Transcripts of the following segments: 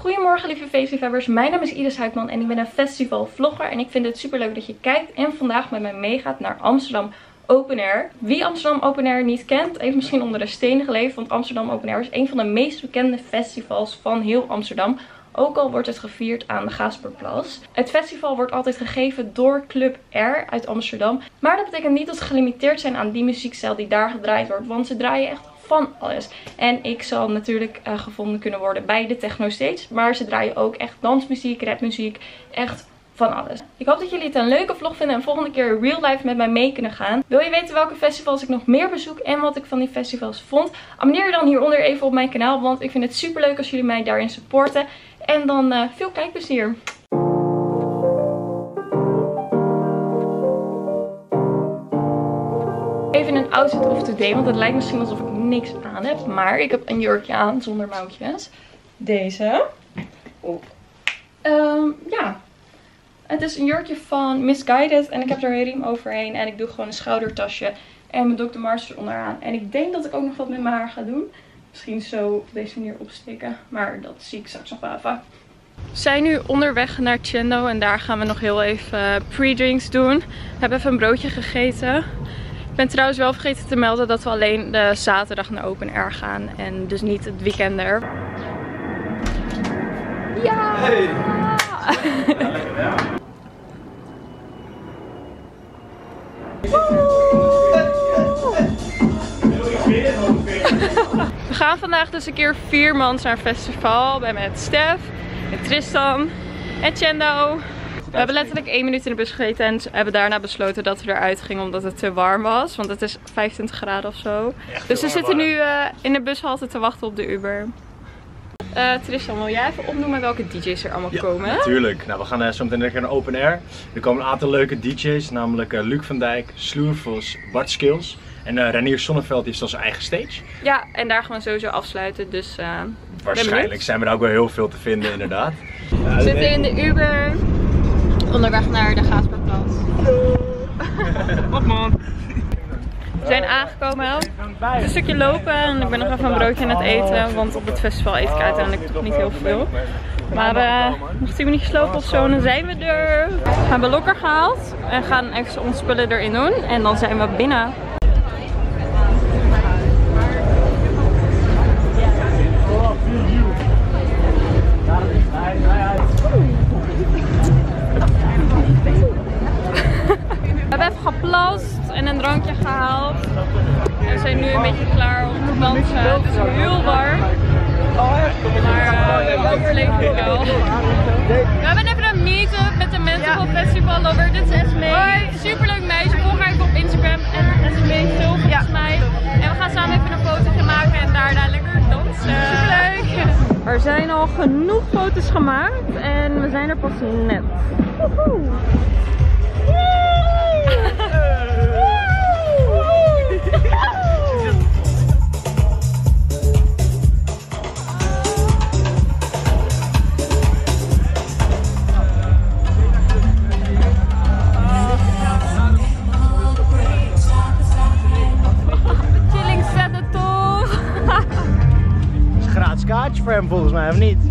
Goedemorgen lieve feestliefhebbers, mijn naam is Iris Huikman en ik ben een festivalvlogger en ik vind het super leuk dat je kijkt en vandaag met mij meegaat naar Amsterdam Open Air. Wie Amsterdam Open Air niet kent, heeft misschien onder de stenen geleefd, want Amsterdam Open Air is een van de meest bekende festivals van heel Amsterdam. Ook al wordt het gevierd aan de Gaasperplas. Het festival wordt altijd gegeven door Club R uit Amsterdam. Maar dat betekent niet dat ze gelimiteerd zijn aan die muziekstijl die daar gedraaid wordt. Want ze draaien echt van alles. En ik zal natuurlijk uh, gevonden kunnen worden bij de techno stage. Maar ze draaien ook echt dansmuziek, rapmuziek, echt van alles. Ik hoop dat jullie het een leuke vlog vinden en volgende keer real life met mij mee kunnen gaan. Wil je weten welke festivals ik nog meer bezoek en wat ik van die festivals vond? Abonneer je dan hieronder even op mijn kanaal, want ik vind het super leuk als jullie mij daarin supporten. En dan uh, veel kijkplezier! Even een outfit of the day, want het lijkt misschien alsof ik niks aan heb. Maar ik heb een jurkje aan zonder mouwtjes. Deze. Um, ja, het is een jurkje van Misguided en ik heb er een riem overheen. En ik doe gewoon een schoudertasje en mijn Dr. Mars onderaan. En ik denk dat ik ook nog wat met mijn haar ga doen. Misschien zo op deze manier opsteken. Maar dat zie ik straks nog wel even. We zijn nu onderweg naar Chendo en daar gaan we nog heel even pre-drinks doen. We hebben even een broodje gegeten. Ik ben trouwens wel vergeten te melden dat we alleen de zaterdag naar Open Air gaan. En dus niet het weekend er. Ja! Hey. We gaan vandaag dus een keer vier mans naar een festival. Bij met Stef, met Tristan en Chendo. We hebben letterlijk één minuut in de bus gegeten en hebben daarna besloten dat we eruit gingen omdat het te warm was. Want het is 25 graden of zo. dus we zitten nu uh, in de bushalte te wachten op de Uber. Uh, Tristan, wil jij even opnoemen welke DJ's er allemaal ja, komen? natuurlijk. Nou, we gaan uh, zo meteen lekker naar Open Air. Er komen een aantal leuke DJ's, namelijk Luc van Dijk, Sloervos, Bart Skills. En Renier Sonneveld heeft al zijn eigen stage. Ja, en daar gaan we sowieso afsluiten, dus Waarschijnlijk zijn we daar ook wel heel veel te vinden, inderdaad. we zitten in de Uber, onderweg naar de Gaasperplas. Wat man! We zijn aangekomen. Een stukje lopen en ik ben nog even een broodje aan het eten. Want op het festival eet ik uiteindelijk toch niet heel veel. Maar uh, nog 10 minuutjes lopen of zo en dan zijn we er. We hebben lokker gehaald en gaan even onze spullen erin doen. En dan zijn we binnen. Overleven het wel. We hebben even een meet-up met de mensen van Festival Lover. Dit is Esmee. Superleuk meisje. Volg haar even op Instagram. En Esmee Phil volgens mij. En we gaan samen even een fotootje maken en daarna lekker dansen. Superleuk. Er zijn al genoeg foto's gemaakt en we zijn er pas net. Woehoe. kaartje voor hem volgens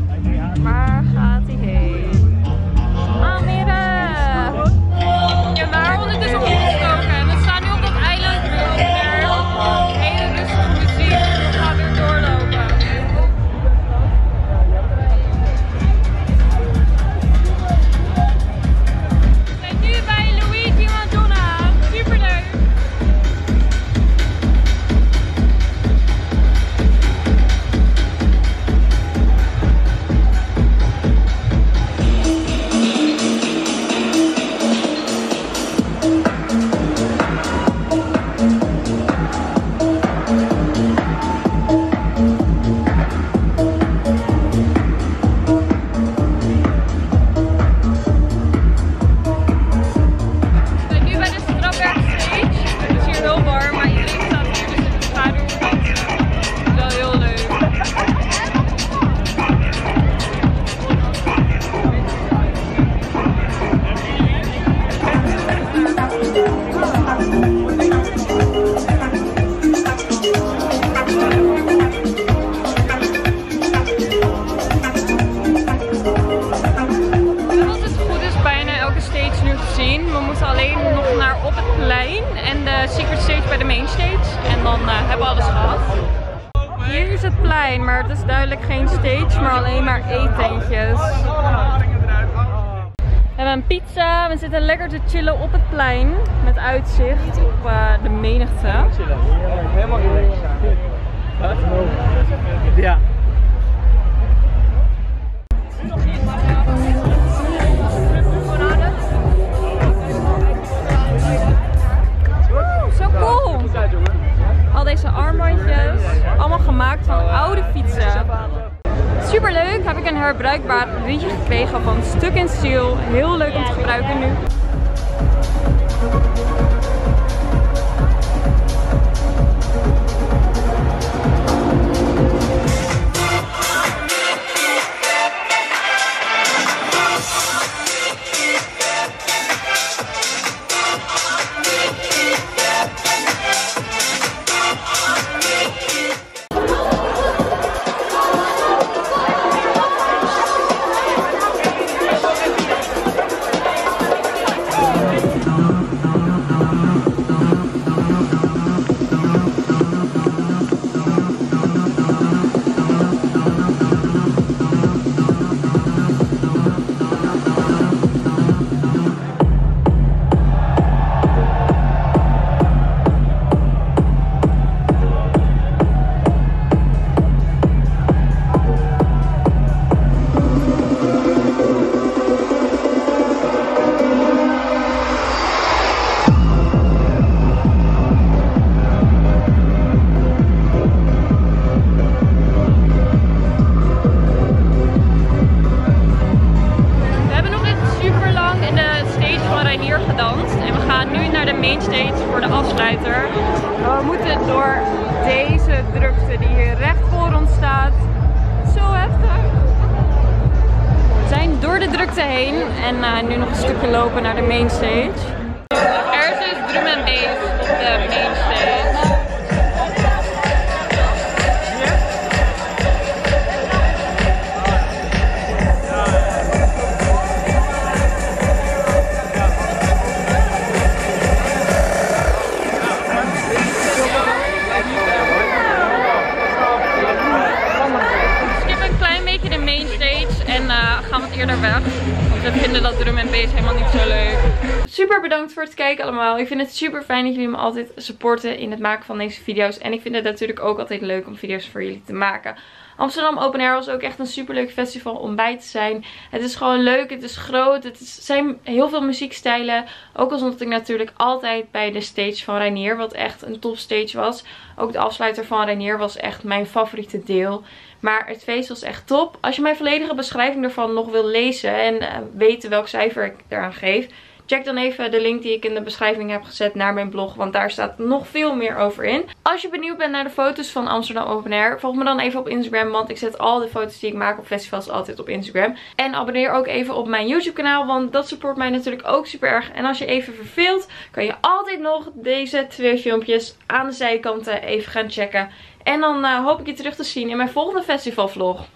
Maar het is duidelijk geen stage, maar alleen maar eetentjes. We hebben een pizza. We zitten lekker te chillen op het plein. Met uitzicht op uh, de menigte. Helemaal Ja. Super leuk. Heb ik een herbruikbaar rietje gekregen van Stuk Steel. Heel leuk om te gebruiken nu. We moeten door deze drukte die hier recht voor ons staat. Zo heftig. We zijn door de drukte heen en uh, nu nog een stukje lopen naar de main stage. Er is dus drum en bass op de main we vinden dat drum en bass helemaal niet zo leuk. Super bedankt voor het kijken allemaal. Ik vind het super fijn dat jullie me altijd supporten in het maken van deze video's. En ik vind het natuurlijk ook altijd leuk om video's voor jullie te maken. Amsterdam Open Air was ook echt een super leuk festival om bij te zijn. Het is gewoon leuk, het is groot, het zijn heel veel muziekstijlen. Ook al stond ik natuurlijk altijd bij de stage van Reinier, wat echt een top stage was. Ook de afsluiter van Reinier was echt mijn favoriete deel. Maar het feest was echt top. Als je mijn volledige beschrijving ervan nog wil lezen en uh, weten welk cijfer ik eraan geef... Check dan even de link die ik in de beschrijving heb gezet naar mijn blog. Want daar staat nog veel meer over in. Als je benieuwd bent naar de foto's van Amsterdam Open Air. Volg me dan even op Instagram. Want ik zet al de foto's die ik maak op festivals altijd op Instagram. En abonneer ook even op mijn YouTube kanaal. Want dat support mij natuurlijk ook super erg. En als je even verveelt kan je altijd nog deze twee filmpjes aan de zijkanten even gaan checken. En dan uh, hoop ik je terug te zien in mijn volgende festivalvlog.